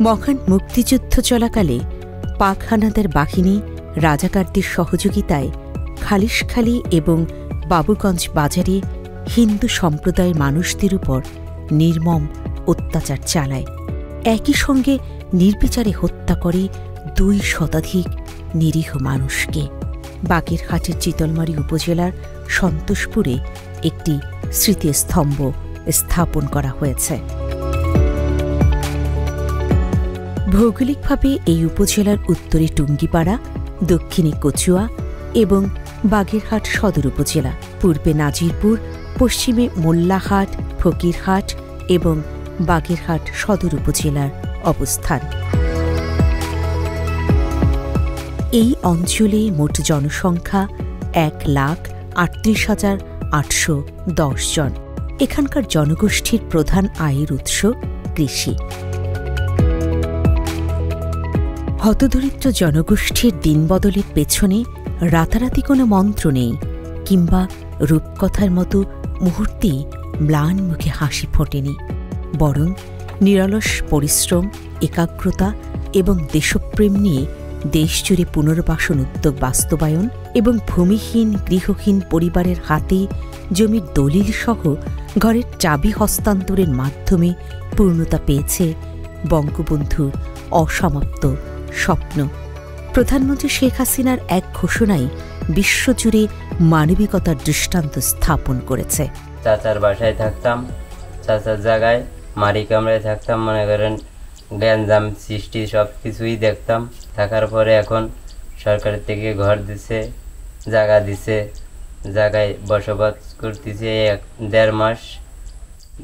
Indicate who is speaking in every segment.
Speaker 1: মহান মুক্তিযুদ্ধ চলাকালে পাক হানাদার বাহিনী রাজাকারদের সহযোগিতায় খালিশখালী এবং বাবুগঞ্জ বাজারে হিন্দু সম্প্রদায়ের মানুষদের উপর নির্মম অত্যাচার চালায়। একই সঙ্গে নির্বিচারে হত্যা করে দুই শতাধিক নিরীহ মানুষকে। বাগেরহাটের চিতলমারি উপজেলার সন্তোষপুরে একটি স্মৃতিস্তম্ভ স্থাপন করা হয়েছে। ভৌগোলিকভাবে এই উপজেলার উত্তরে টুঙ্গিপাড়া, দক্ষিণে কচুয়া এবং বাগেরহাট সদর উপজেলা। পূর্বে নাজিরপুর, পশ্চিমে মোল্লাহাট, ফকিরহাট এবং বাগেরহাট সদর উপজেলার অবস্থান। এই অঞ্চলে মোট জনসংখ্যা এক লাখ আটত্রিশ হাজার আটশো দশ জন। এখানকার জনগোষ্ঠীর প্রধান আয়ের উৎস কৃষি। হতদরিদ্র জনগোষ্ঠীর দিনবদলের পেছনে রাতারাতি কোনো মন্ত্র নেই, কিংবা রূপকথার মতো মুহূর্তেই ম্লান মুখে হাসি ফোটেনি, বরং নিরলস পরিশ্রম, একাগ্রতা এবং দেশপ্রেম নিয়ে দেশজুড়ে পুনর্বাসন উদ্যোগ বাস্তবায়ন এবং ভূমিহীন গৃহহীন পরিবারের হাতে জমির দলিল সহ ঘরের চাবি হস্তান্তরের মাধ্যমে পূর্ণতা পেয়েছে বঙ্গবন্ধুর অসমাপ্ত স্বপ্ন। প্রধানমন্ত্রী শেখ হাসিনার এক ঘোষণাই বিশ্বজুড়ে মানবিকতার দৃষ্টান্ত স্থাপন করেছে।
Speaker 2: চাচার বাসায় থাকতাম, চাচার জায়গায় মারি কামড়ায় থাকতাম, মনে করেন গ্যাঞ্জাম সৃষ্টি সব কিছুই দেখতাম। থাকার পরে এখন সরকার থেকে ঘর দিছে, জায়গা দিছে, জায়গায় বসবাস করতেছি এক দেড় মাস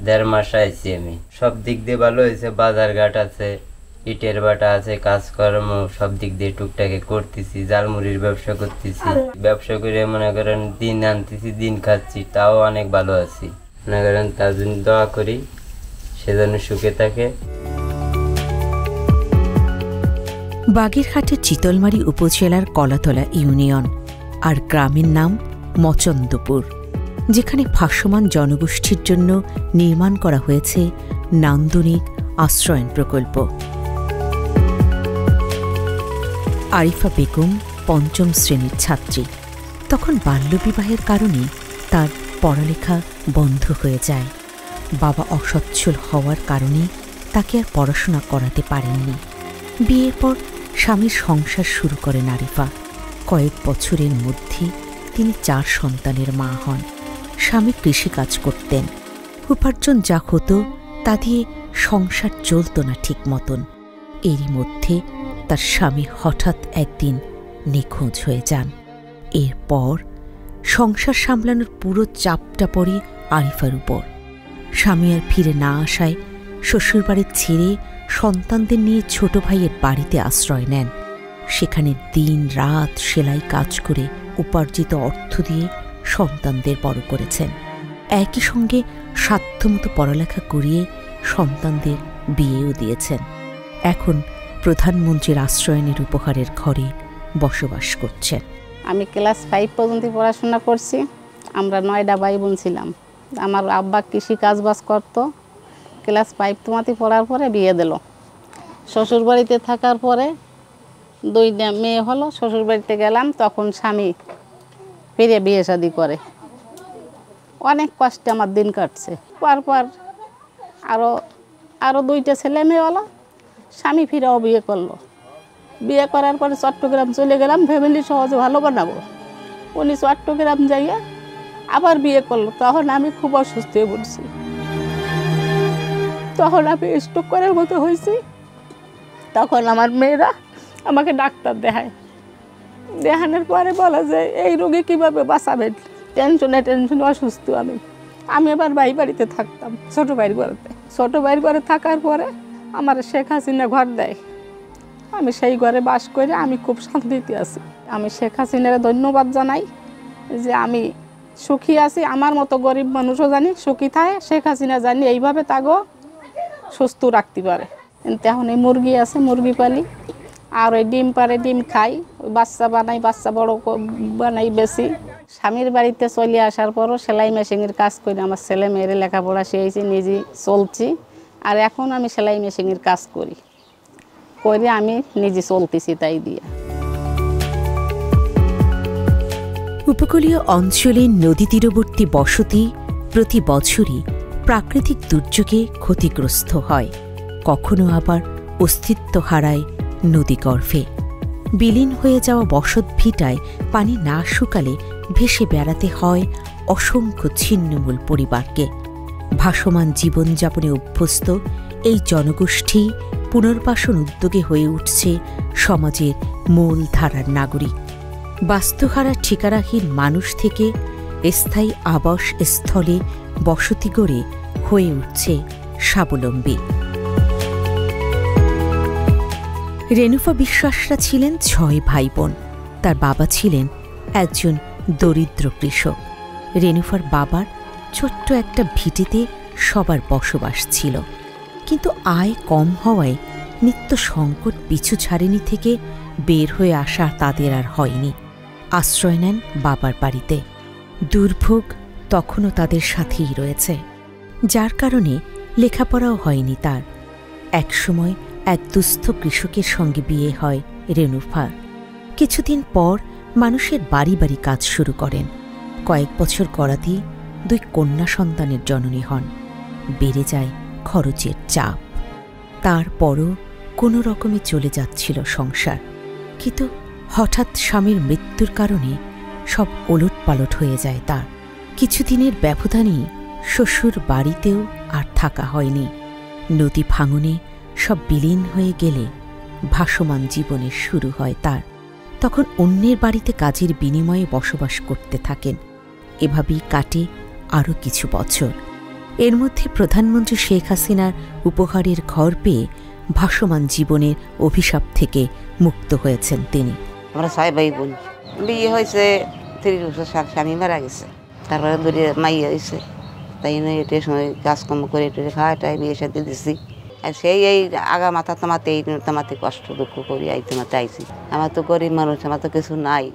Speaker 2: দেড় মাস আইছি আমি। সব দিক দিয়ে ভালো হয়েছে, বাজারঘাট আছে ইটের বাটা আছে কাজকর্ম সব দিক দিয়ে টুকটাকে করতেছি জালমুড়ির ব্যবসা করতেছি। ব্যবসা করে মনে করেন দিন আনতেছি দিন খাচ্ছি তাও অনেক ভালো আছি। মনে করেন তার জন্য দোয়া করি সে যেন সুখে থাকে।
Speaker 1: বাগেরহাটের চিতলমারি উপজেলার কলাতলা ইউনিয়ন আর গ্রামের নাম মচন্দপুর যেখানে ভাসমান জনগোষ্ঠীর জন্য নির্মাণ করা হয়েছে নান্দনিক আশ্রয়ন প্রকল্প। আরিফা বেগম পঞ্চম শ্রেণির ছাত্রী। তখন বাল্যবিবাহের কারণে তার পড়ালেখা বন্ধ হয়ে যায়। বাবা অসচ্ছল হওয়ার কারণে তাকে আর পড়াশোনা করাতে পারেননি। বিয়ের পর স্বামীর সংসার শুরু করেন আরিফা। কয়েক বছরের মধ্যে তিনি চার সন্তানের মা হন। স্বামী কৃষিকাজ করতেন। উপার্জন যা হতো তা দিয়ে সংসার চলত না ঠিক মতন। এরই মধ্যে তার স্বামী হঠাৎ একদিন নিখোঁজ হয়ে যান। এরপর সংসার সামলানোর পুরো চাপটা পড়ে আরিফার উপর। স্বামী আর ফিরে না আসায় শ্বশুরবাড়ির ছেড়ে সন্তানদের নিয়ে ছোট ভাইয়ের বাড়িতে আশ্রয় নেন। সেখানে দিন রাত সেলাই কাজ করে উপার্জিত অর্থ দিয়ে সন্তানদের বড় করেছেন। একই সঙ্গে সাধ্যমতো পড়ালেখা করিয়ে সন্তানদের বিয়েও দিয়েছেন। এখন প্রধানমন্ত্রীর আশ্রয়নের উপহারের ঘরে বসবাস করছেন
Speaker 3: আমি ক্লাস ফাইভ পর্যন্ত পড়াশোনা করছি। আমরা নয়ডা ভাই বোন ছিলাম। আমার আব্বা কৃষি কাজ বাজ করতো। ক্লাস ফাইভ তোমাতে পড়ার পরে বিয়ে দিল। শ্বশুরবাড়িতে থাকার পরে দুইটা মেয়ে হলো, শ্বশুরবাড়িতে গেলাম, তখন স্বামী ফিরে বিয়ে শাদি করে। অনেক কষ্টে আমার দিন কাটছে। পরপর আরও আরও দুইটা ছেলে মেয়ে হলো স্বামী ফিরেও বিয়ে করল। বিয়ে করার পরে চট্টগ্রাম চলে গেলাম ফ্যামিলি সহজে ভালো বানাবো। উনি চট্টগ্রাম যাইয়া আবার বিয়ে করল, তখন আমি খুব অসুস্থ হয়ে পড়ছি। তখন আমি স্ট্রোক করার মতো হয়েছি। তখন আমার মেয়েরা আমাকে ডাক্তার দেখায়। দেখানোর পরে বলা যায় এই রোগী কীভাবে বাঁচাবেন টেনশনে টেনশনে অসুস্থ আমি। আমি আবার ভাই বাড়িতে থাকতাম, ছোটো ভাইয়ের ঘরেতে ছোটো ভাইয়ের ঘরে থাকার পরে আমার শেখ হাসিনা ঘর দেয়। আমি সেই ঘরে বাস করে আমি খুব শান্তিতে আছি। আমি শেখ হাসিনার ধন্যবাদ জানাই যে আমি সুখী আছি, আমার মতো গরিব মানুষও জানি, সুখী থাকে, শেখ হাসিনা জানি এইভাবে তাগো সুস্থ রাখতে পারে। এখন এই মুরগি আছে, মুরগি পালি। আর ওই ডিম পারে, ডিম খাই বাচ্চা বানাই, বাচ্চা বড় বানাই বেশি। স্বামীর বাড়িতে চলে আসার পরও সেলাই মেশিনের কাজ করি আমার ছেলে মেয়ের লেখাপড়া শিখেছি, নিজে চলছি। আর এখন আমি সেলাই মেশিনের কাজ করি। করে আমি নিজে চলতেছি তাই দিয়ে।
Speaker 1: উপকূলীয় অঞ্চলের নদী তীরবর্তী বসতি প্রতি বছরই প্রাকৃতিক দুর্যোগে ক্ষতিগ্রস্ত হয়। কখনো আবার অস্তিত্ব হারায় নদী নদীগর্ভে বিলীন হয়ে যাওয়া বসত ভিটায় পানি না শুকালে ভেসে বেড়াতে হয় অসংখ্য ছিন্নমূল পরিবারকে। ভাসমান জীবনযাপনে অভ্যস্ত, এই জনগোষ্ঠী পুনর্বাসন উদ্যোগে হয়ে উঠছে সমাজের মূল ধারার নাগরিক। বাস্তুহারা ঠিকারাহীন মানুষ থেকে স্থায়ী আবাস স্থলে বসতি গড়ে হয়ে উঠছে স্বাবলম্বী। রেনুফা বিশ্বাসরা ছিলেন ছয় ভাই বোন তার বাবা ছিলেন একজন দরিদ্র কৃষক। রেনুফার বাবার ছোট্ট একটা ভিটেতে সবার বসবাস ছিল। কিন্তু আয় কম হওয়ায় নিত্য সংকট পিছু ছাড়েনি থেকে বের হয়ে আসা তাদের আর হয়নি। আশ্রয় নেন বাবার বাড়িতে। দুর্ভোগ তখনও তাদের সাথেই রয়েছে। যার কারণে লেখাপড়াও হয়নি তার। একসময় এক দুস্থ কৃষকের সঙ্গে বিয়ে হয় রেনুফার কিছুদিন পর মানুষের বাড়ি বাড়ি কাজ শুরু করেন। কয়েক বছর গড়াতেই দুই কন্যা সন্তানের জননী হন। বেড়ে যায় খরচের চাপ। তারপরও কোনো রকমে চলে যাচ্ছিল সংসার। কিন্তু হঠাৎ স্বামীর মৃত্যুর কারণে সব ওলট পালট হয়ে যায় তার। কিছুদিনের ব্যবধানেই শ্বশুর বাড়িতেও আর থাকা হয়নি। নদী ভাঙনে সব বিলীন হয়ে গেলে ভাসমান জীবনের শুরু হয় তার। তখন অন্যের বাড়িতে কাজের বিনিময়ে বসবাস করতে থাকেন। এভাবেই কাটে আরও কিছু বছর। এর মধ্যে প্রধানমন্ত্রী শেখ হাসিনার উপহারের ঘর পেয়ে ভাসমান জীবনের অভিশাপ থেকে মুক্ত হয়েছেন তিনি।
Speaker 4: আমরা ছয় ভাই বোন। বিয়ে হয়েছে, তিরিশ বছর স্বামী মারা গেছে। তারপরে দূরে মাইয়া হয়েছে। তাই জন্য এটা সময় কাজকর্ম করে এটা খাওয়া টাই বিয়ে সাথে দিছি। আর সেই এই আগা মাথা তোমাতে, এই তোমাতে কষ্ট, দুঃখ করি, আই তোমাতে আইছি। আমার তো গরিব মানুষ, আমার তো কিছু নাই।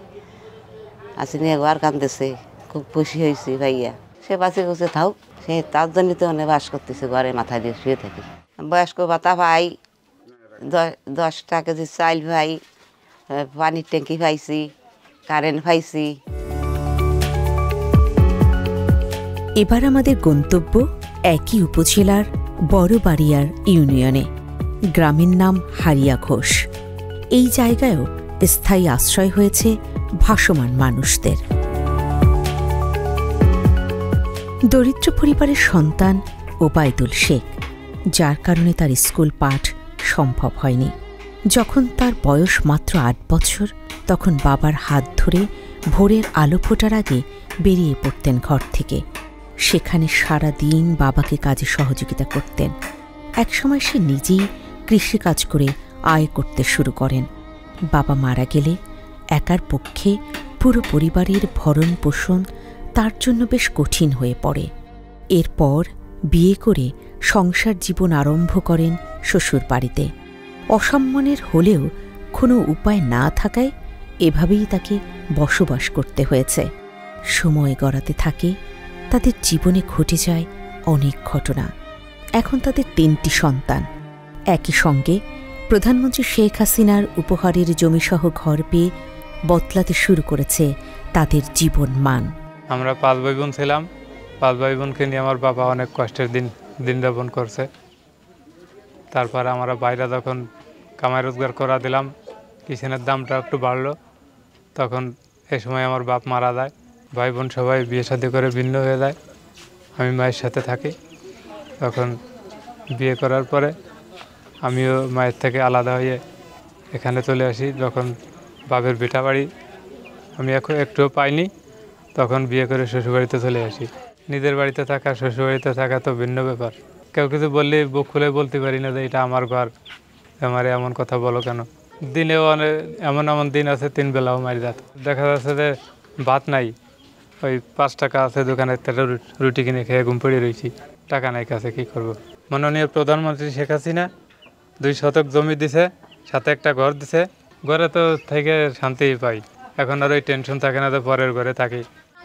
Speaker 4: আসি নিয়ে ঘর কাঁদতেছে খুব খুশি হয়েছি ভাইয়া। সে বাঁচে গেছে থাক সে তার জন্য তো অনেক বাস করতেছে ঘরে মাথায় দিয়ে শুয়ে থাকি। বয়স্ক ভাতা দশ দশটা কেজি চাইল ভাই পানির ট্যাঙ্কি পাইছি কারেন্ট পাইছি
Speaker 1: এবার আমাদের গন্তব্য একই উপজেলার বড়বাড়িয়ার ইউনিয়নে। গ্রামের নাম হারিয়া ঘোষ। এই জায়গায়ও স্থায়ী আশ্রয় হয়েছে ভাসমান মানুষদের। দরিদ্র পরিবারের সন্তান ওবায়দুল শেখ, যার কারণে তার স্কুল পাঠ সম্ভব হয়নি। যখন তার বয়স মাত্র আট বছর, তখন বাবার হাত ধরে ভোরের আলো ফোটার আগে বেরিয়ে পড়তেন ঘর থেকে। সেখানে সারা দিন বাবাকে কাজে সহযোগিতা করতেন। একসময় সে নিজেই কৃষিকাজ করে আয় করতে শুরু করেন। বাবা মারা গেলে একার পক্ষে পুরো পরিবারের ভরণ পোষণ তার জন্য বেশ কঠিন হয়ে পড়ে। এরপর বিয়ে করে সংসার জীবন আরম্ভ করেন শ্বশুর বাড়িতে অসম্মানের হলেও কোনো উপায় না থাকায় এভাবেই তাকে বসবাস করতে হয়েছে। সময় গড়াতে থাকে, তাদের জীবনে ঘটে যায় অনেক ঘটনা। এখন তাদের তিনটি সন্তান। একই সঙ্গে প্রধানমন্ত্রী শেখ হাসিনার উপহারের জমিসহ ঘর পেয়ে বদলাতে শুরু করেছে তাদের জীবন মান।
Speaker 5: আমরা পাঁচ ভাই বোন ছিলাম। পাঁচ ভাই বোনকে নিয়ে আমার বাবা অনেক কষ্টের দিন দিন যাপন করছে। তারপর আমরা বাইরে যখন কামাই রোজগার করা দিলাম, কিচেনের দামটা একটু বাড়লো। তখন এ সময় আমার বাপ মারা যায়। ভাই বোন সবাই বিয়ে শাদি করে ভিন্ন হয়ে যায়। আমি মায়ের সাথে থাকি। তখন বিয়ে করার পরে আমিও মায়ের থেকে আলাদা হয়ে এখানে চলে আসি। যখন বাপের বেটা বাড়ি, আমি এখন একটুও পাইনি। তখন বিয়ে করে শ্বশুরবাড়িতে চলে আসি। নিজের বাড়িতে থাকা, শ্বশুরবাড়িতে থাকা তো ভিন্ন ব্যাপার। কেউ কিছু বললে বুক খুলে বলতে পারি না যে এটা আমার ঘর। আমার এমন কথা বলো কেন? দিনেও অনেক এমন এমন দিন আছে, তিন বেলাও মারি যাত দেখা যাচ্ছে যে ভাত নাই। ওই পাঁচ টাকা আছে দোকানে থেকে রুটি কিনে খেয়ে ঘুম পড়ে রয়েছি টাকা নাই কাছে, কি করব। মাননীয় প্রধানমন্ত্রী শেখ হাসিনা দুই শতক জমি দিছে, সাথে একটা ঘর দিছে। ঘরে তো থেকে শান্তি পাই। এখন আর ওই টেনশন থাকে না যে পরের ঘরে থাকি।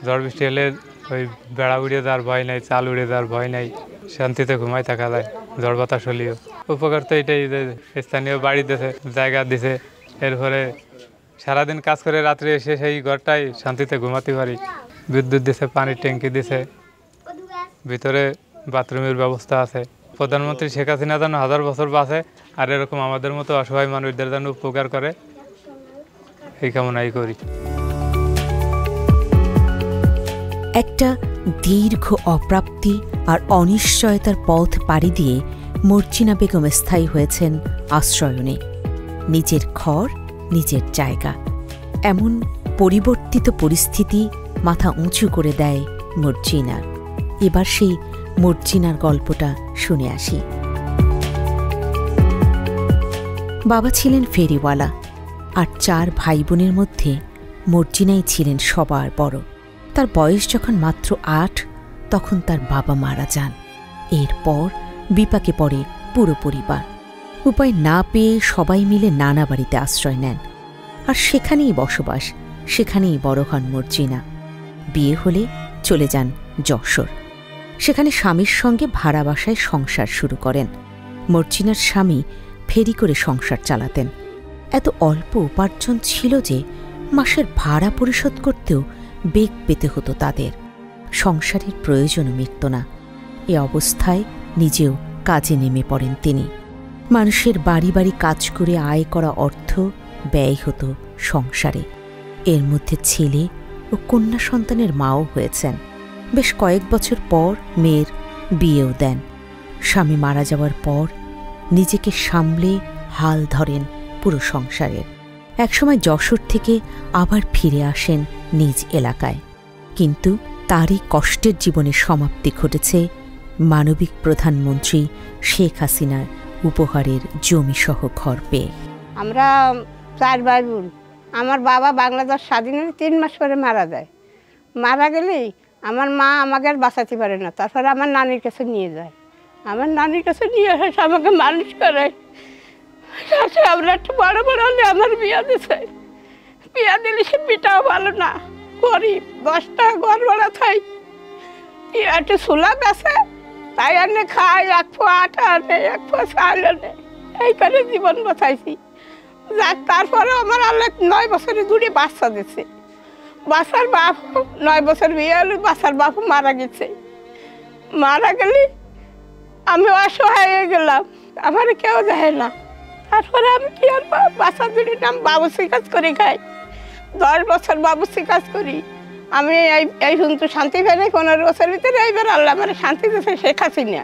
Speaker 5: ঝড় বৃষ্টি হলে ওই বেড়া উড়িয়ে দেওয়ার ভয় নাই, চাল উড়িয়ে দেওয়ার ভয় নাই, শান্তিতে ঘুমাই থাকা যায় ঝড় বাতাস হলেও। উপকার তো এটাই যে স্থানীয় বাড়ি দিছে, জায়গা দিছে, এরপরে সারাদিন কাজ করে রাত্রে এসে সেই ঘরটাই শান্তিতে ঘুমাতে পারি। বিদ্যুৎ দিছে পানির ট্যাঙ্কি দিছে, ভিতরে বাথরুমের ব্যবস্থা আছে। প্রধানমন্ত্রী শেখ হাসিনা যেন হাজার বছর বাঁচে, আর এরকম আমাদের মতো অসহায় মানুষদের যেন উপকার করে, এই কামনাই করি।
Speaker 1: দীর্ঘ অপ্রাপ্তি আর অনিশ্চয়তার পথ পাড়ি দিয়ে মর্জিনা বেগম স্থায়ী হয়েছেন আশ্রয়নে। নিজের ঘর, নিজের জায়গা। এমন পরিবর্তিত পরিস্থিতি মাথা উঁচু করে দেয় মর্জিনার এবার সেই মর্জিনার গল্পটা শুনে আসি। বাবা ছিলেন ফেরিওয়ালা আর চার ভাই বোনের মধ্যে মর্জিনাই ছিলেন সবার বড়। তার বয়স যখন মাত্র আট, তখন তার বাবা মারা যান। এরপর বিপাকে পড়ে পুরো পরিবার। উপায় না পেয়ে সবাই মিলে নানা বাড়িতে আশ্রয় নেন। আর সেখানেই বসবাস, সেখানেই বড় হন মর্জিনা। বিয়ে হলে চলে যান যশোর। সেখানে স্বামীর সঙ্গে ভাড়া বাসায় সংসার শুরু করেন। মর্জিনার স্বামী ফেরি করে সংসার চালাতেন। এত অল্প উপার্জন ছিল যে মাসের ভাড়া পরিশোধ করতেও বেগ পেতে হতো তাদের। সংসারের প্রয়োজনও মিটত না। এ অবস্থায় নিজেও কাজে নেমে পড়েন তিনি। মানুষের বাড়ি বাড়ি কাজ করে আয় করা অর্থ ব্যয় হতো সংসারে। এর মধ্যে ছেলে ও কন্যা সন্তানের মাও হয়েছেন। বেশ কয়েক বছর পর মেয়ের বিয়েও দেন। স্বামী মারা যাওয়ার পর নিজেকে সামলে হাল ধরেন পুরো সংসারের। একসময় যশোর থেকে আবার ফিরে আসেন নিজ এলাকায়। কিন্তু তারই কষ্টের জীবনের সমাপ্তি ঘটেছে মানবিক প্রধানমন্ত্রী শেখ হাসিনার উপহারের জমিসহ ঘর পেয়ে।
Speaker 6: আমরা চার ভাই বোন। আমার বাবা বাংলাদেশ স্বাধীন তিন মাস পরে মারা যায়। মারা গেলেই আমার মা আমাকে আর বাঁচাতে পারে না। তারপরে আমার নানির কাছে নিয়ে যায়। আমার নানির কাছে নিয়ে এসে আমাকে মানুষ করে। আমরা একটু বড় বড় হলে আমার বিয়া দিছে। বিয়া দিলে সে পিঠাও ভালো না। গরিব দশটা ঘর ভাড়া থাই। একটু সুলা বেছে, তাই আনে খাই, এক ফো আটা আনে, এক ফো চাল আনে। এই করে জীবন বাঁচাইছি যাক, তারপরে আমার আল্লাহ নয় বছরে দূরে বাচ্চা দিছে। বাসার বাপ, নয় বছর বিয়ে হলো, বাচ্চার বাপ মারা গেছে। মারা গেলে আমি অসহায় হয়ে গেলাম, আমার কেউ দেয় না। তারপরে আমি কি আর বা- বাচ্চা দুটির নাম বাবুসি কাজ করে খাই। দশ বছর বাবুসি কাজ করি। আমি এই এই শুনতে শান্তি ফেলে পনেরো বছর ভিতরে এইবার আল্লাহ আমার শান্তি দিয়েছে, শেখ হাসিনা।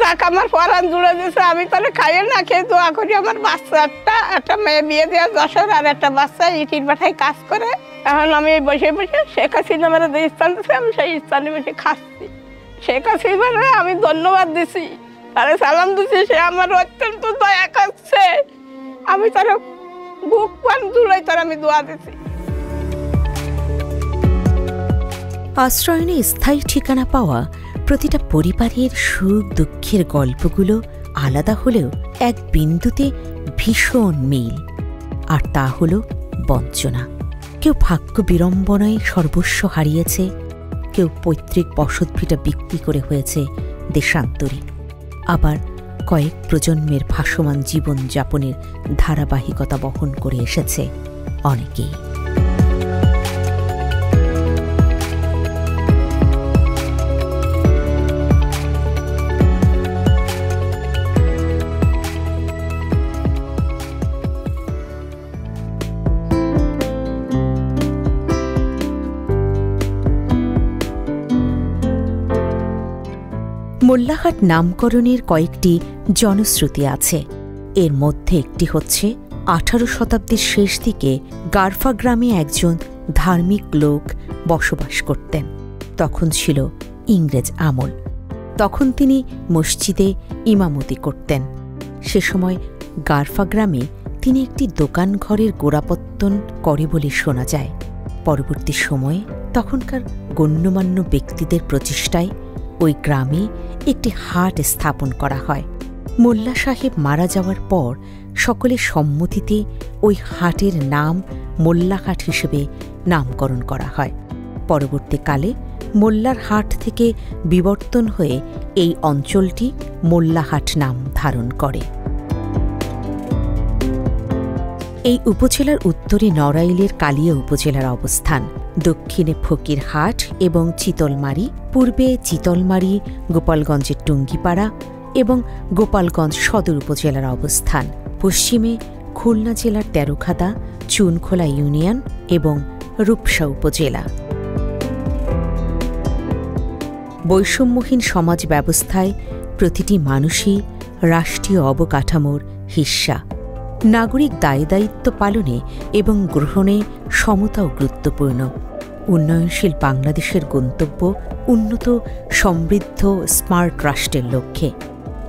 Speaker 6: যাক, আমার পরাণ জুড়ে দিয়েছে, আমি তাহলে খাইয়ে না খেয়ে দোয়া করি, আমার বাচ্চা একটা একটা মেয়ে বিয়ে দেওয়া যশোর আর একটা বাচ্চা ইটির বাঠায় কাজ করে। এখন আমি বসে বসে শেখ হাসিনা আমার যে স্থান দিচ্ছে আমি সেই স্থানে বসে খাচ্ছি। শেখ হাসিনারে আমি ধন্যবাদ দিছি, তারে সালাম দিছি, সে আমার অত্যন্ত দয়া করছে। আমি তার বুক পান জুড়াই তার আমি দোয়া দিছি।
Speaker 1: আশ্রয়নে স্থায়ী ঠিকানা পাওয়া প্রতিটা পরিবারের সুখ দুঃখের গল্পগুলো আলাদা হলেও এক বিন্দুতে ভীষণ মিল। আর তা হল বঞ্চনা। কেউ ভাগ্য বিড়ম্বনায় সর্বস্ব হারিয়েছে, কেউ পৈতৃক বসতভিটা বিক্রি করে হয়েছে দেশান্তরী। আবার কয়েক প্রজন্মের ভাসমান জীবন যাপনের ধারাবাহিকতা বহন করে এসেছে অনেকেই। মোল্লাহাট নামকরণের কয়েকটি জনশ্রুতি আছে। এর মধ্যে একটি হচ্ছে, আঠারো শতাব্দীর শেষ দিকে গারফা গ্রামে একজন ধার্মিক লোক বসবাস করতেন। তখন ছিল ইংরেজ আমল। তখন তিনি মসজিদে ইমামতি করতেন। সে সময় গারফা গ্রামে তিনি একটি দোকান ঘরের গোড়াপত্তন করে বলে শোনা যায়। পরবর্তী সময়ে তখনকার গণ্যমান্য ব্যক্তিদের প্রচেষ্টায় ওই গ্রামে একটি হাট স্থাপন করা হয়। মোল্লা সাহেব মারা যাওয়ার পর সকলের সম্মতিতে ওই হাটের নাম মোল্লাহাট হিসেবে নামকরণ করা হয়। পরবর্তীকালে মোল্লার হাট থেকে বিবর্তন হয়ে এই অঞ্চলটি মোল্লাহাট নাম ধারণ করে। এই উপজেলার উত্তরে নড়াইলের কালিয়া উপজেলার অবস্থান। দক্ষিণে ফকিরহাট এবং চিতলমারি, পূর্বে চিতলমারি, গোপালগঞ্জের টুঙ্গিপাড়া এবং গোপালগঞ্জ সদর উপজেলার অবস্থান। পশ্চিমে খুলনা জেলার তেরোখাদা, চুনখোলা ইউনিয়ন এবং রূপসা উপজেলা। বৈষম্যহীন সমাজ ব্যবস্থায় প্রতিটি মানুষই রাষ্ট্রীয় অবকাঠামোর হিস্সা। নাগরিক দায় দায়িত্ব পালনে এবং গ্রহণে সমতাও গুরুত্বপূর্ণ। উন্নয়নশীল বাংলাদেশের গন্তব্য উন্নত, সমৃদ্ধ, স্মার্ট রাষ্ট্রের লক্ষ্যে।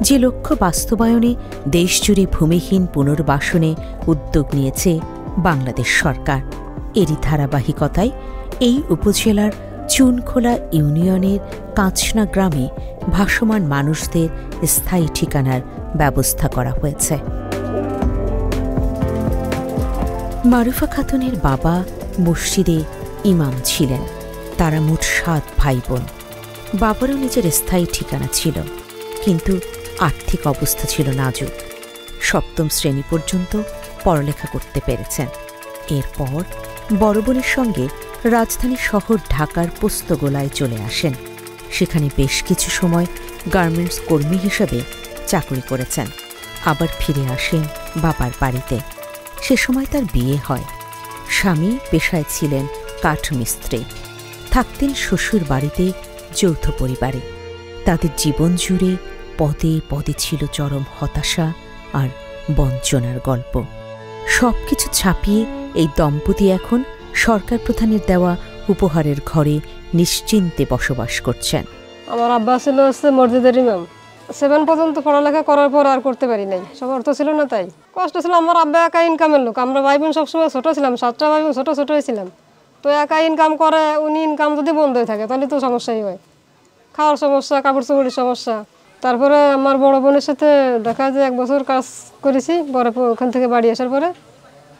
Speaker 1: যে লক্ষ্য বাস্তবায়নে দেশজুড়ে ভূমিহীন পুনর্বাসনে উদ্যোগ নিয়েছে বাংলাদেশ সরকার। এরই ধারাবাহিকতায় এই উপজেলার চুনখোলা ইউনিয়নের কাঁচনা গ্রামে ভাসমান মানুষদের স্থায়ী ঠিকানার ব্যবস্থা করা হয়েছে। মারুফা খাতুনের বাবা মসজিদে ইমাম ছিলেন। তারা মোট সাত ভাই বোন বাবারও নিজের স্থায়ী ঠিকানা ছিল, কিন্তু আর্থিক অবস্থা ছিল নাজুক। সপ্তম শ্রেণি পর্যন্ত পড়ালেখা করতে পেরেছেন। এরপর বড় বোনের সঙ্গে রাজধানী শহর ঢাকার পোস্তগোলায় চলে আসেন। সেখানে বেশ কিছু সময় গার্মেন্টস কর্মী হিসেবে চাকরি করেছেন। আবার ফিরে আসেন বাবার বাড়িতে। সে সময় তার বিয়ে হয়। স্বামী পেশায় ছিলেন কাঠমিস্ত্রি। থাকতেন শ্বশুর বাড়িতে যৌথ পরিবারে। তাদের জীবন জুড়ে পদে পদে ছিল চরম হতাশা আর বঞ্চনার গল্প। সব কিছু ছাপিয়ে এই দম্পতি এখন সরকার প্রধানের দেওয়া উপহারের ঘরে নিশ্চিন্তে বসবাস করছেন।
Speaker 7: আমার আব্বা ছিল হচ্ছে মসজিদের ইমাম। সেভেন পর্যন্ত পড়ালেখা করার পর আর করতে পারি নাই। সব অর্থ ছিল না তাই। কষ্ট ছিল, আমার আব্বা একা ইনকামের লোক। আমরা ভাই বোন সবসময় ছোটো ছিলাম, সাতটা ভাই বোন ছোটো ছোটোই ছিলাম তো একা ইনকাম করে, উনি ইনকাম যদি বন্ধ হয়ে থাকে, তাহলে তো সমস্যাই হয়। খাওয়ার সমস্যা কাপড় চোপড়ের সমস্যা। তারপরে আমার বড় বোনের সাথে দেখা যায় এক বছর কাজ করেছি প- ওখান থেকে বাড়ি আসার পরে,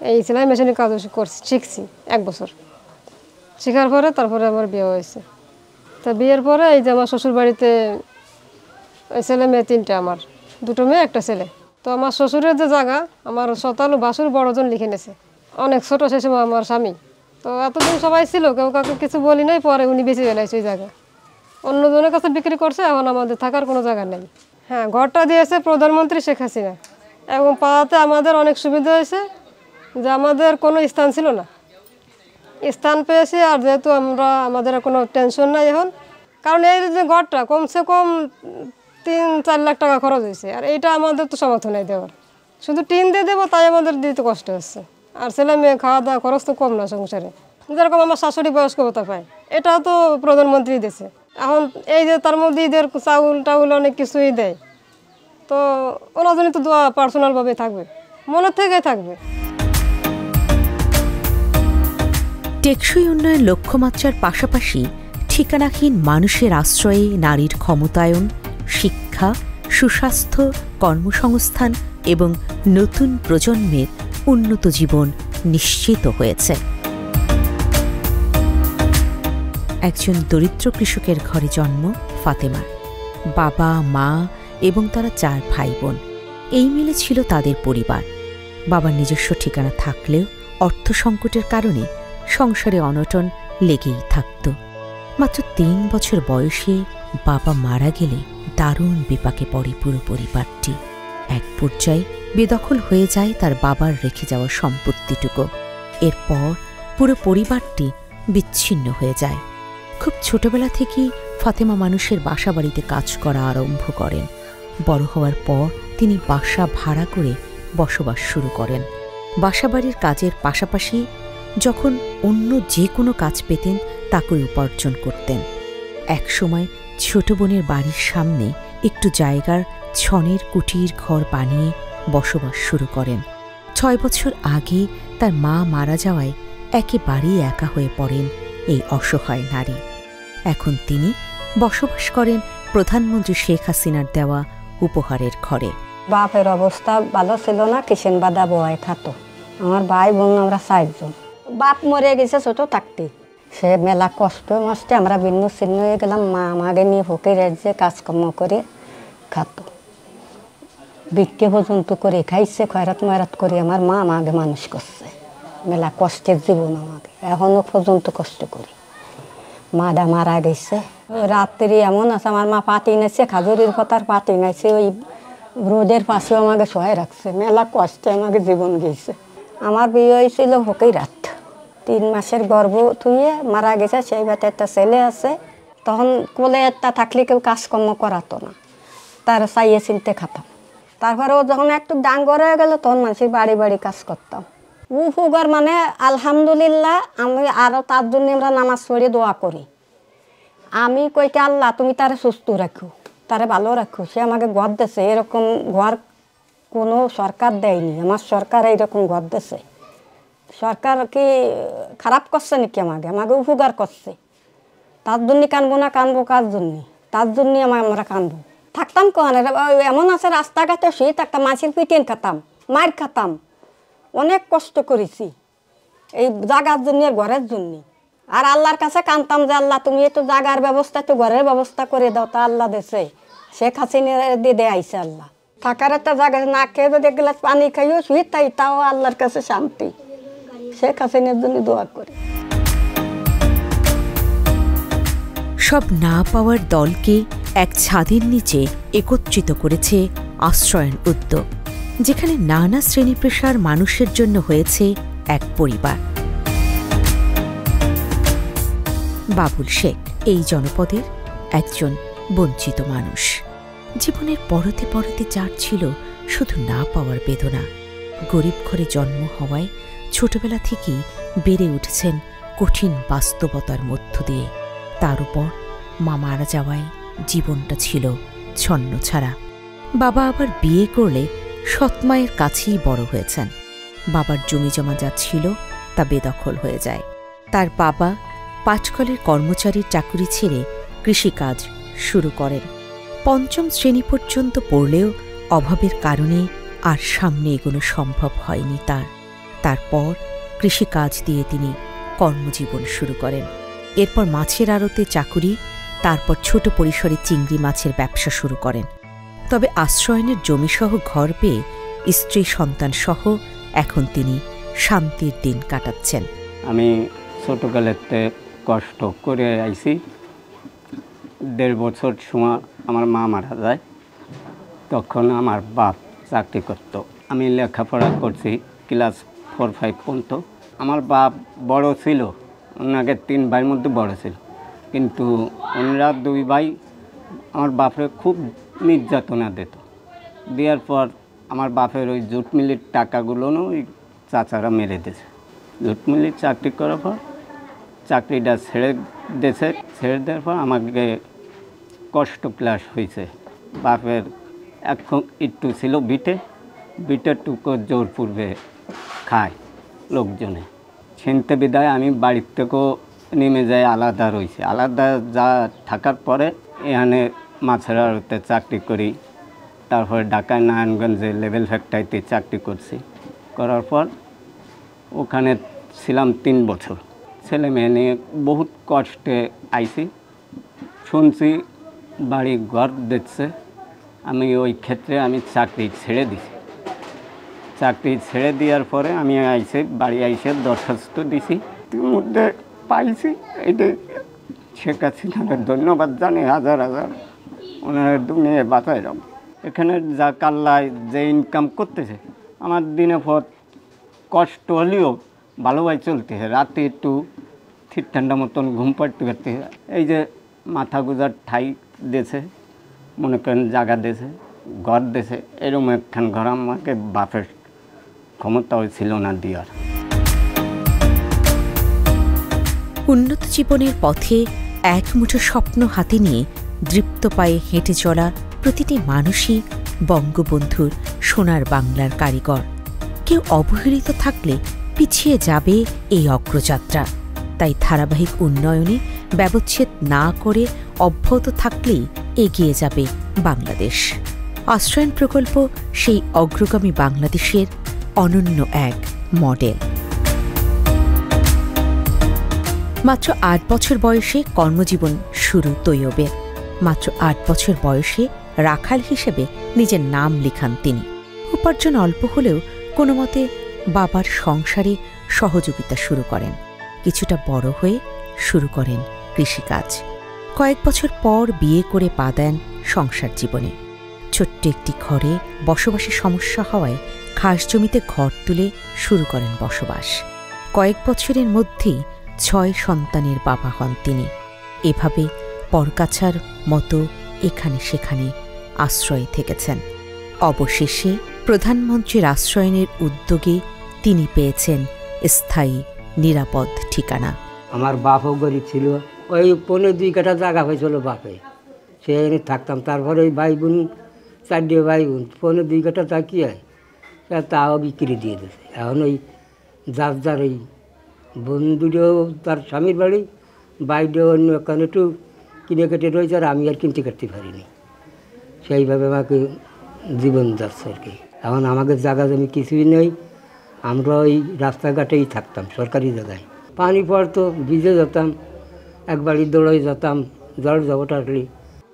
Speaker 7: এই সেলাই মেশিনের কাজ করছি, শিখছি এক বছর। শেখার পরে তারপরে আমার বিয়ে হয়েছে। তা বিয়ের পরে এই যে আমার শ্বশুর বাড়িতে ছেলে মেয়ে তিনটে, আমার দুটো মেয়ে, একটা ছেলে। তো আমার শ্বশুরের যে জায়গা, আমার শতালু বাসুর বড়জন লিখে নেছে। অনেক ছোট সে সময় আমার স্বামী। তো এতদিন সবাই ছিল, কেউ কাউকে কিছু বলি নাই, পরে উনি বেশি বেলাইছে ওই জায়গা অন্যজনের কাছে বিক্রি করছে, এখন আমাদের থাকার কোনো জায়গা নেই। হ্যাঁ ঘরটা দিয়েছে প্রধানমন্ত্রী শেখ হাসিনা। এবং পাওয়াতে আমাদের অনেক সুবিধা হয়েছে যে আমাদের কোনো স্থান ছিল না। স্থান পেয়েছি, আর যেহেতু আমরা, আমাদের কোনো টেনশন নাই এখন। কারণ এই যে ঘরটা, কমসে কম তিন, চার লাখ টাকা খরচ হয়েছে। আর এইটা আমাদের তো সমর্থ নাই দেওয়ার। শুধু টিন দিয়ে দেবো, তাই আমাদের দিতে কষ্ট হচ্ছে। আর ছেলে মেয়ে খাওয়া দাওয়া খরচ তো কম না সংসারে। যেরকম আমার শাশুড়ি বয়স্ক ভাতা পায় এটাও তো প্রধানমন্ত্রী দিছে এখন এই যে তার মধ্যে ঈদের চাউল টাউল অনেক কিছুই দেয়। তো ওনার জন্য তো দোয়া পার্সোনালভাবে থাকবে, মনের থেকেই থাকবে।
Speaker 1: টেকসই উন্নয়ন লক্ষ্যমাত্রার পাশাপাশি ঠিকানাহীন মানুষের আশ্রয়ে নারীর ক্ষমতায়ন শিক্ষা, সুস্বাস্থ্য, কর্মসংস্থান এবং নতুন প্রজন্মের উন্নত জীবন নিশ্চিত হয়েছে। একজন দরিদ্র কৃষকের ঘরে জন্ম ফাতেমার বাবা, মা এবং তারা চার ভাই বোন এই মিলে ছিল তাদের পরিবার। বাবার নিজস্ব ঠিকানা থাকলেও অর্থ সংকটের কারণে সংসারে অনটন লেগেই থাকত। মাত্র তিন বছর বয়সে বাবা মারা গেলে দারুণ বিপাকে পড়ে পুরো পরিবারটি। এক পর্যায়ে বেদখল হয়ে যায় তার বাবার রেখে যাওয়া সম্পত্তিটুকু। এরপর পুরো পরিবারটি বিচ্ছিন্ন হয়ে যায়। খুব ছোটবেলা থেকেই ফাতেমা মানুষের বাসা বাড়িতে কাজ করা আরম্ভ করেন। বড় হওয়ার পর তিনি বাসা ভাড়া করে বসবাস শুরু করেন। বাসাবাড়ির কাজের পাশাপাশি যখন অন্য যে কোনো কাজ পেতেন তা করে উপার্জন করতেন। একসময় ছোট বোনের বাড়ির সামনে একটু জায়গার ছনের কুটির ঘর বানিয়ে বসবাস শুরু করেন। ছয় বছর আগে তার মা মারা যাওয়ায় একেবারেই একা হয়ে পড়েন এই অসহায় নারী। এখন তিনি বসবাস করেন প্রধানমন্ত্রী শেখ হাসিনার দেওয়া উপহারের ঘরে।
Speaker 8: বাপের অবস্থা ভালো ছিল না কিষেন বাদা বয় খাতো আমার ভাই বোন, আমরা চারজন। বাপ মরে গেছে ছোট থাকতে। সে মেলা কষ্ট মষ্টে আমরা ভিন্ন ছিন্ন হয়ে গেলাম। মা আমাকে নিয়ে ফকির রাজ্যে কাজকর্ম করে খাতো। বিক্রি পর্যন্ত করে খাইছে, খয়রাত ময়রাত করে আমার মা আমাকে মানুষ করছে। মেলা কষ্টের জীবন আমাকে, এখনও পর্যন্ত কষ্ট করি। মাডা মারা গেছে। রাত্রি এমন আছে, আমার মা পাতি নাইছে খাজুরির পাতার পাতি নাইছে, ওই রোদের পাশেও আমাকে সহায় রাখছে। মেলা কষ্টে আমাকে জীবন গেছে আমার বিয়ে হয়েছিল হকেই রাত। তিন মাসের গর্ভ থুয়ে মারা গেছে, সেই বাতে একটা ছেলে আছে। তখন কোলে একটা থাকলে কেউ কাজকর্ম করাতো না। তার চাইয়ে চিনতে খাতাম। তারপরে ও যখন একটু ডাঙ্গর হয়ে গেল, তখন মানুষের বাড়ি বাড়ি কাজ করতাম। উ হুগার মানে আলহামদুলিল্লাহ, আমি আরও তার জন্য আমরা নামাজ পড়ে দোয়া করি। আমি কইকে, আল্লাহ, তুমি তারে সুস্থ রাখো, তারে ভালো রাখো। সে আমাকে ঘর দেছে। এরকম ঘর কোনো সরকার দেয়নি। আমার সরকার এইরকম ঘর দেছে। সরকার কি খারাপ করছে নাকি আমাকে? আমাকে উপকার করছে। তার জন্য কানবো না, কানবো কার জন্য? তার জন্যই আমার আমরা কানবো। থাকতাম কোন এমন আছে রাস্তাঘাটে শুয়ে থাকতাম মাছের পিটেন খাতাম, মার খাতাম। অনেক কষ্ট করেছি এই জাগার জন্য, ঘরের জন্য। আর আল্লাহর কাছে কানতাম যে, আল্লাহ, তুমি একটু জাগার ব্যবস্থা, একটু ঘরের ব্যবস্থা করে দাও তা আল্লাহ দেশে শেখ হাসিনা দিয়ে দেয় আইসে আল্লাহ। থাকার একটা জায়গা না খেয়ে যদি এক গ্লাস পানি খাইও, শুয়ে তাই তাও আল্লাহর কাছে শান্তি। শেখ হাসিনার জন্য দোয়া করি।
Speaker 1: সব না পাওয়ার দলকে এক ছাদের নিচে একত্রিত করেছে আশ্রয়ন উদ্যোগ, যেখানে নানা শ্রেণি পেশার মানুষের জন্য হয়েছে এক পরিবার। বাবুল শেখ, এই জনপদের একজন বঞ্চিত মানুষ। জীবনের পরতে পরতে যার ছিল শুধু না পাওয়ার বেদনা, গরিব ঘরে জন্ম হওয়ায় ছোটবেলা থেকেই বেড়ে উঠেছেন কঠিন বাস্তবতার মধ্য দিয়ে। তার উপর মা মারা যাওয়ায় জীবনটা ছিল ছন্ন ছাড়া। বাবা আবার বিয়ে করলে সৎমায়ের কাছেই বড় হয়েছেন। বাবার জমি জমা যা ছিল তা বেদখল হয়ে যায়। তার বাবা পাটকলের কর্মচারীর চাকুরি ছেড়ে কৃষিকাজ শুরু করেন। পঞ্চম শ্রেণি পর্যন্ত পড়লেও অভাবের কারণে আর সামনে এগোনো সম্ভব হয়নি তার। তারপর কৃষিকাজ দিয়ে তিনি কর্মজীবন শুরু করেন। এরপর মাছের আড়তে চাকুরি, তারপর ছোট পরিসরে চিংড়ি মাছের ব্যবসা শুরু করেন। তবে আশ্রয়নের জমিসহ ঘর পেয়ে স্ত্রী সন্তানসহ এখন তিনি শান্তির দিন কাটাচ্ছেন।
Speaker 9: আমি ছোটোকালেতে কষ্ট করে আইছি। দেড় বছর সময় আমার মা মারা যায়, তখন আমার বাপ চাকরি করত। আমি লেখাপড়া করছি, ক্লাস ফোর ফাইভ পর্যন্ত আমার বাপ বড় ছিল, ওনাকে তিন ভাইয়ের মধ্যে বড় ছিল। কিন্তু ওনারা দুই ভাই আমার বাপরে খুব নির্যাতনা দিত। দেওয়ার পর আমার বাপের ওই জুট মিলের টাকাগুলোও ওই চাচারা মেরে দিয়েছে। জুট মিলের চাকরি করার পর চাকরিটা ছেড়ে দিয়েছে। ছেড়ে দেওয়ার পর আমাকে কষ্ট ক্লাস হয়েছে। বাপের এখন একটু ছিল বিটে, বিটের টুকো জোর পূর্বে খায় লোকজনে। ছিনতে বিদায় আমি বাড়ির থেকেও নেমে যাই, আলাদা রয়েছে। আলাদা যা থাকার পরে এখানে মাছের আড়তে চাকরি করি। তারপরে ঢাকায় নারায়ণগঞ্জে লেভেল ফ্যাক্টরিতে চাকরি করছি। করার পর ওখানে ছিলাম তিন বছর। ছেলে মেয়ে নিয়ে বহুত কষ্টে আইছি। শুনছি বাড়ি ঘর দিচ্ছে। আমি ওই ক্ষেত্রে আমি চাকরি ছেড়ে দিছি। চাকরি ছেড়ে দেওয়ার পরে আমি আইসে, বাড়ি আইসে দরখাস্ত দিছি। মধ্যে পাইছি এটা শেখ হাসিনাকে ধন্যবাদ জানি, হাজার হাজার। ওনারা দুনিয়ে বাঁচাই রাখ এখানে যা কাল্লায় যে ইনকাম করতেছে, আমার দিনে পথ কষ্ট হলেও ভালোভাবে চলতেছে। রাতে একটু ঠিক ঠান্ডা মতন ঘুম পাড়তে পারতে এই যে মাথা গুজার ঠাই দেছে মনে করেন জায়গা দেছে ঘর দেছে এরকম একখান ঘর আমাকে বাপের ক্ষমতাও ছিল না দেওয়ার।
Speaker 1: উন্নত জীবনের পথে এক মুঠো স্বপ্ন হাতে নিয়ে দৃপ্ত পায়ে হেঁটে চলা প্রতিটি মানুষই বঙ্গবন্ধুর সোনার বাংলার কারিগর। কেউ অবহেলিত থাকলে পিছিয়ে যাবে এই অগ্রযাত্রা। তাই ধারাবাহিক উন্নয়নে ব্যবচ্ছেদ না করে অব্যাহত থাকলেই এগিয়ে যাবে বাংলাদেশ। আশ্রয়ন প্রকল্প সেই অগ্রগামী বাংলাদেশের অনন্য এক মডেল। মাত্র আট বছর বয়সে কর্মজীবন শুরু তৈয়বের। মাত্র আট বছর বয়সে রাখাল হিসেবে নিজের নাম লিখান তিনি। উপার্জন অল্প হলেও কোনো মতে বাবার সংসারে সহযোগিতা শুরু করেন। কিছুটা বড় হয়ে শুরু করেন কৃষিকাজ। কয়েক বছর পর বিয়ে করে পা দেন সংসার জীবনে। ছোট্ট একটি ঘরে বসবাসের সমস্যা হওয়ায় খাস জমিতে ঘর তুলে শুরু করেন বসবাস। কয়েক বছরের মধ্যেই ছয় সন্তানের বাবা হন তিনি। এভাবে পরকাছার মতো এখানে সেখানে আশ্রয় থেকেছেন। অবশেষে প্রধানমন্ত্রীর আশ্রয়নের উদ্যোগে তিনি পেয়েছেন স্থায়ী নিরাপদ ঠিকানা।
Speaker 10: আমার বাপও গরিব ছিল, ওই পনেরো দুই কাঠা জায়গা হয়েছিল বাপে। সেখানে থাকতাম, তারপরে ওই ভাই বোন চারটে ভাই বোন পনেরো দুই কাঠা তা কী হয়? তা তাও বিক্রি দিয়ে দিয়েছে। এখন ওই যার যার ওই বোন দুটো তার স্বামীর বাড়ি বাইরে অন্য ওখানে একটু কিনে কেটে রয়েছে, আর আমি আর কিনতে কাটতে পারিনি। সেইভাবে আমাকে জীবন যাচ্ছে আর কি। এখন আমাদের জায়গা জমি কিছুই নেই, আমরা ওই রাস্তাঘাটেই থাকতাম, সরকারি জায়গায়। পানি পড়তো, ভিজে যেতাম, এক বাড়ি দৌড়ে যেতাম, জল আসলি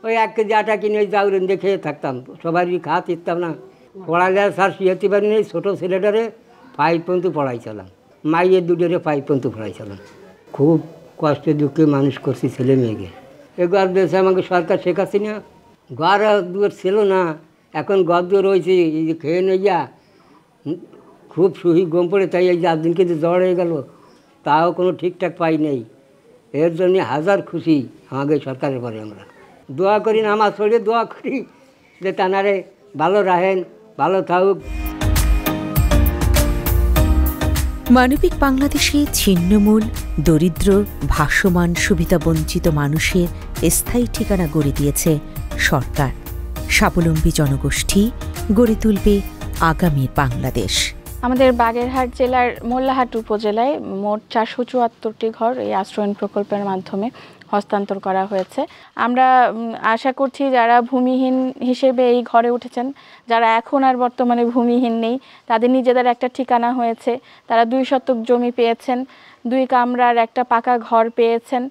Speaker 10: ওই এক কেজি আটা কিনে জাউরেন দেখে থাকতাম, সবারই খাত ইতাম না। পড়ালে স্যার শিয়াতে পারিনি ছোটো ছেলেটারে ফাইভ পর্যন্ত পড়াইছিলাম। মাইয়ের দুটোরে ফাইভ পর্যন্ত পড়াইছিলাম। খুব কষ্ট দুঃখে মানুষ করছি ছেলে মেয়েকে। এগুলো দেশে আমাকে সরকার শেখাচ্ছি না। ঘর দুয়ার ছিল না, এখন ঘর দুয়ার রয়েছে এই যে খেয়ে নিয়ে যা। খুব সুহি গম পড়ে, তাই এই চার দিন কিন্তু জ্বর হয়ে গেল, তাও কোনো ঠিকঠাক পাই নেই। এর জন্য হাজার খুশি আমাকে সরকারের পরে আমরা। দোয়া করি নামাজ পড়ে দোয়া করি, যে তানারে ভালো রাখেন। ভালো থাকুক।
Speaker 1: মানবিক বাংলাদেশে ছিন্নমূল দরিদ্র ভাসমান সুবিধাবঞ্চিত মানুষের স্থায়ী ঠিকানা গড়ে দিয়েছে সরকার। স্বাবলম্বী জনগোষ্ঠী গড়ে তুলবে আগামীর বাংলাদেশ।
Speaker 11: আমাদের বাগেরহাট জেলার মোল্লাহাট উপজেলায় মোট চারশো চুয়াত্তরটি ঘর এই আশ্রয়ণ প্রকল্পের মাধ্যমে হস্তান্তর করা হয়েছে। আমরা আশা করছি যারা ভূমিহীন হিসেবে এই ঘরে উঠেছেন, যারা এখন আর বর্তমানে ভূমিহীন নেই, তাদের নিজেদের একটা ঠিকানা হয়েছে। তারা দুই শতক জমি পেয়েছেন, দুই কামরার একটা পাকা ঘর পেয়েছেন।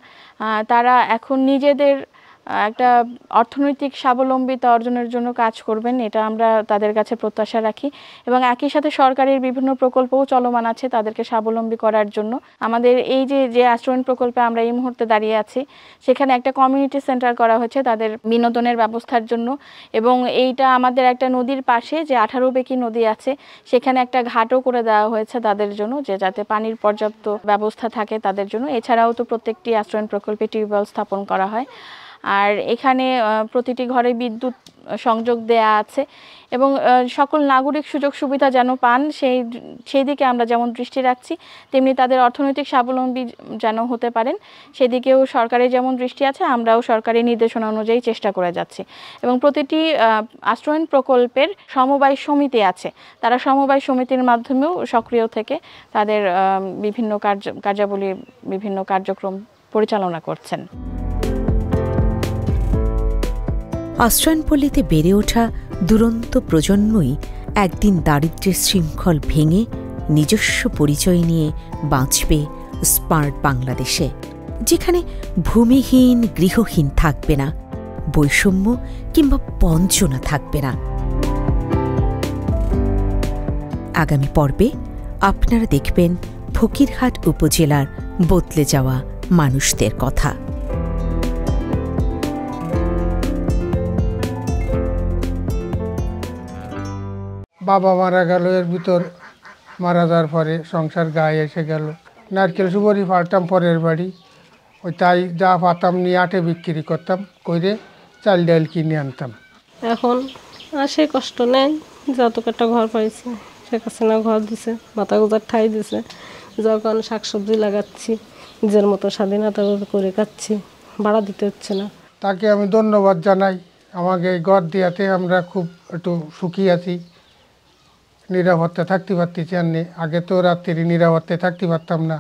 Speaker 11: তারা এখন নিজেদের একটা অর্থনৈতিক স্বাবলম্বিতা অর্জনের জন্য কাজ করবেন, এটা আমরা তাদের কাছে প্রত্যাশা রাখি। এবং একই সাথে সরকারের বিভিন্ন প্রকল্পও চলমান আছে তাদেরকে স্বাবলম্বী করার জন্য। আমাদের এই যে যে আশ্রয়ণ প্রকল্পে আমরা এই মুহূর্তে দাঁড়িয়ে আছি, সেখানে একটা কমিউনিটি সেন্টার করা হয়েছে তাদের বিনোদনের ব্যবস্থার জন্য। এবং এইটা আমাদের একটা নদীর পাশে যে আঠারো বেকি নদী আছে, সেখানে একটা ঘাটও করে দেওয়া হয়েছে তাদের জন্য, যে যাতে পানির পর্যাপ্ত ব্যবস্থা থাকে তাদের জন্য। এছাড়াও তো প্রত্যেকটি আশ্রয়ণ প্রকল্পে টিউবওয়েল স্থাপন করা হয়। আর এখানে প্রতিটি ঘরে বিদ্যুৎ সংযোগ দেয়া আছে এবং সকল নাগরিক সুযোগ সুবিধা যেন পান, সেই সেই দিকে আমরা যেমন দৃষ্টি রাখছি, তেমনি তাদের অর্থনৈতিক স্বাবলম্বী যেন হতে পারেন, সেদিকেও সরকারের যেমন দৃষ্টি আছে, আমরাও সরকারি নির্দেশনা অনুযায়ী চেষ্টা করে যাচ্ছি। এবং প্রতিটি আশ্রয়ণ প্রকল্পের সমবায় সমিতি আছে, তারা সমবায় সমিতির মাধ্যমেও সক্রিয় থেকে তাদের বিভিন্ন কার্য, কার্যাবলী, বিভিন্ন কার্যক্রম পরিচালনা করছেন।
Speaker 1: আশ্রয়ণপল্লীতে বেড়ে ওঠা দুরন্ত প্রজন্মই একদিন দারিদ্র্যের শৃঙ্খল ভেঙে নিজস্ব পরিচয় নিয়ে বাঁচবে স্মার্ট বাংলাদেশে, যেখানে ভূমিহীন গৃহহীন থাকবে না, বৈষম্য কিংবা বঞ্চনা থাকবে না। আগামী পর্বে আপনারা দেখবেন ফকিরহাট উপজেলার বদলে যাওয়া মানুষদের কথা।
Speaker 12: বাবা মারা গেল এর ভিতর মারা যাওয়ার পরে সংসার গায়ে এসে গেল। নারকেল সুপারি পারতাম পরের বাড়ি। ওই তাই যা পাতাম নিয়ে আটে বিক্রি করতাম করে চাল ডাল কিনে আনতাম।
Speaker 13: এখন আর সেই কষ্ট নেই যতক একটা ঘর পাইছি শেখ হাসিনা ঘর দিছে মাথা গোজার ঠাই দিছে যখন শাকসবজি লাগাচ্ছি নিজের মতো স্বাধীনতা করে খাচ্ছি ভাড়া দিতে হচ্ছে না।
Speaker 12: তাকে আমি ধন্যবাদ জানাই। আমাকে এই ঘর দেওয়াতে আমরা খুব একটু সুখী আছি। নিরাপত্তা থাকতে পারতেছি আর। আগে তো রাত্রি নিরাপত্তায় থাকতে পারতাম না